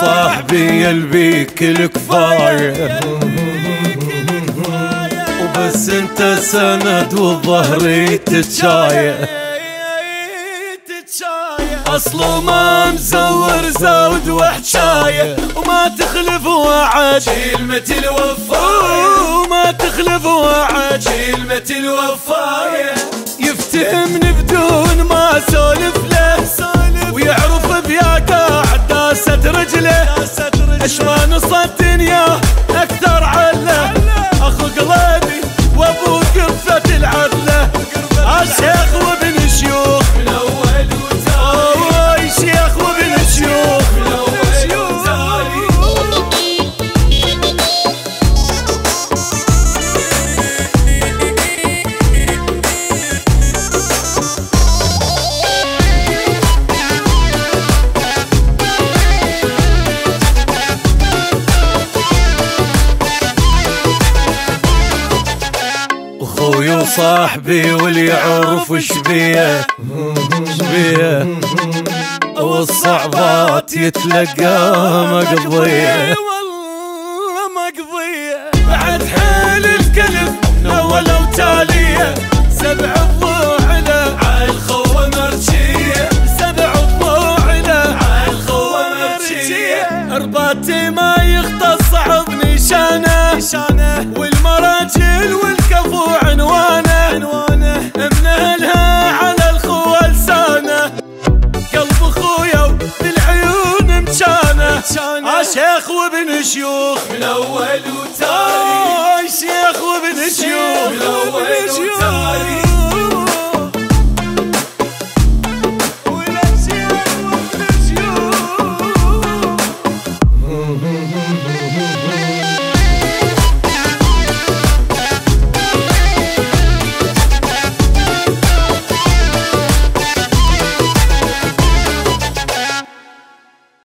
صاحبي البيك الكفاية. وبس انت سند وظهري تتشاية اصله ما مزور زود وحشاية وما تخلف وعد. كلمة الوفاية. وما تخلف وعد. كلمة الوفاية. يفتهمني بدون ما أسولف. رجله اشمان صد دنيا أخوي وصاحبي واللي يعرف وش بيه. والصعبات يتلقى مقضيه والله مقضيه بعد حيل الكلف اول وتاليه سبع الضوع له عالخوة مرجية. سبع الضوع له عالخوة مرجية. رباطي ما يختص شانا آه، شيخ وابن شيوخ. من أول آه، وتالي شيخ وابن شيوخ. من أول وتالي Mm-hmm.